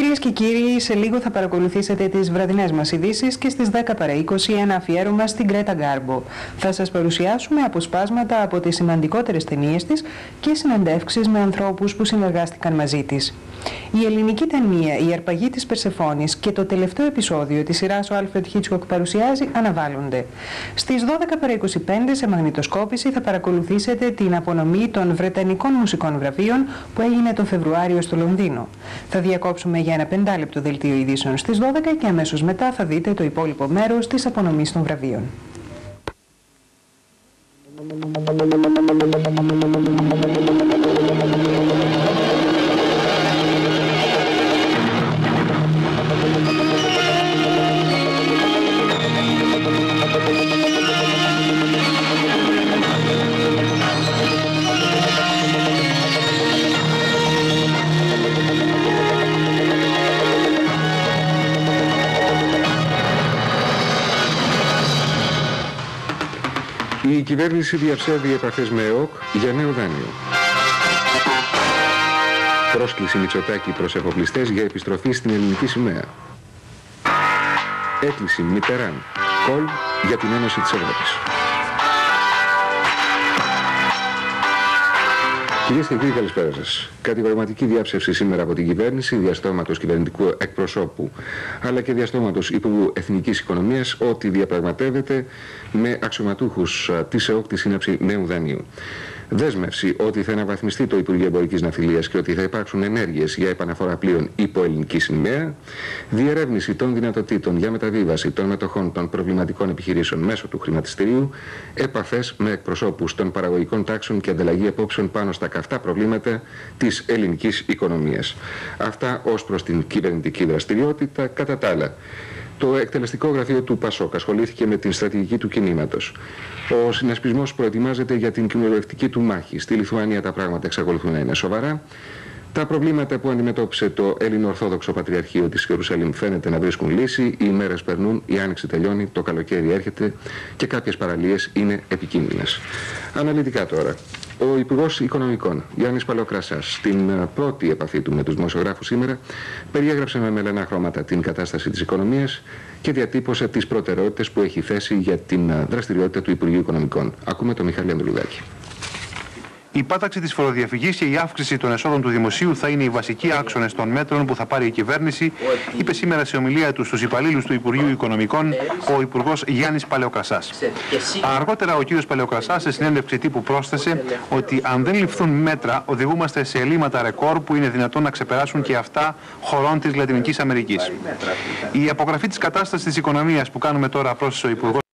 Κυρίες και κύριοι, σε λίγο θα παρακολουθήσετε τις βραδινές μας ειδήσεις και στις 10 παρα 20 ένα αφιέρωμα στην Κρέτα Γκάρμπο. Θα σας παρουσιάσουμε αποσπάσματα από τις σημαντικότερες ταινίες της και συνεντεύξεις με ανθρώπους που συνεργάστηκαν μαζί της. Η ελληνική ταινία Η Αρπαγή της Περσεφόνη και το τελευταίο επεισόδιο της σειράς Ο Άλφρεντ Χίτσκοκ παρουσιάζει αναβάλλονται. Στις 12 παρα 25 σε μαγνητοσκόπηση θα παρακολουθήσετε την απονομή των Βρετανικών Μουσικών Βραβείων που έγινε τον Φεβρουάριο στο Λονδίνο. Θα διακόψουμε για ένα πεντάλεπτο δελτίο ειδήσεων στις 12 και αμέσως μετά θα δείτε το υπόλοιπο μέρος της απονομής των βραβείων. Η κυβέρνηση διαψεύδει επαφές με ΕΟΚ για νέο δάνειο. Πρόσκληση Μητσοτάκη προς εφοπλιστές για επιστροφή στην ελληνική σημαία. Έκκληση Μητεράν. Κολ για την Ένωση της Ευρώπης. Κυρίες και κύριοι, καλησπέρα σας. Κατηγορηματική διάψευση σήμερα από την κυβέρνηση, διαστόματος κυβερνητικού εκπροσώπου, αλλά και διαστόματος Υπουργού Εθνικής Οικονομίας, ότι διαπραγματεύεται με αξιωματούχους της ΕΟΚ τη σύναψη νέου δανείου. Δέσμευση ότι θα αναβαθμιστεί το Υπουργείο Εμπορικής Ναυτιλίας και ότι θα υπάρξουν ενέργειες για επαναφορά πλοίων υπό ελληνική σημαία, διερεύνηση των δυνατοτήτων για μεταβίβαση των μετοχών των προβληματικών επιχειρήσεων μέσω του χρηματιστηρίου, επαφές με εκπροσώπους των παραγωγικών τάξεων και ανταλλαγή απόψεων πάνω στα καυτά προβλήματα της ελληνικής οικονομίας. Αυτά ως προς την κυβερνητική δραστηριότητα. Κατά τα άλλα, το εκτελεστικό γραφείο του ΠΑΣΟΚ ασχολήθηκε με την στρατηγική του κινήματος. Ο συνασπισμός προετοιμάζεται για την κοινοβουλευτική του μάχη. Στη Λιθουανία τα πράγματα εξακολουθούν να είναι σοβαρά. Τα προβλήματα που αντιμετώπισε το Έλληνο-Ορθόδοξο Πατριαρχείο της Ιερουσαλήμ φαίνεται να βρίσκουν λύση. Οι ημέρε περνούν, η άνοιξη τελειώνει, το καλοκαίρι έρχεται και κάποιες παραλίες είναι επικίνδυνες. Αναλυτικά τώρα. Ο Υπουργός Οικονομικών, Γιάννης Παλαιοκρασά, στην ε, πρώτη επαφή του με τους δημοσιογράφους σήμερα, περιέγραψε με μελενά χρώματα την κατάσταση της οικονομίας και διατύπωσε τις προτεραιότητες που έχει θέσει για την ε, δραστηριότητα του Υπουργείου Οικονομικών. Ακούμε τον Μιχάλη Ανδρουλουδάκη. Η πάταξη της φοροδιαφυγής και η αύξηση των εσόδων του δημοσίου θα είναι οι βασικοί άξονες των μέτρων που θα πάρει η κυβέρνηση, είπε σήμερα σε ομιλία του στους υπαλλήλους του Υπουργείου Οικονομικών ο Υπουργός Γιάννης Παλαιοκρασάς. Αργότερα ο κ. Παλαιοκρασάς σε συνέντευξη τύπου πρόσθεσε ότι αν δεν ληφθούν μέτρα, οδηγούμαστε σε ελλείμματα ρεκόρ που είναι δυνατόν να ξεπεράσουν και αυτά χωρών της Λατινικής Αμερικής. Η απογραφή της κατάστασης της οικονομίας που κάνουμε τώρα, πρόσθεσε ο Υπουργός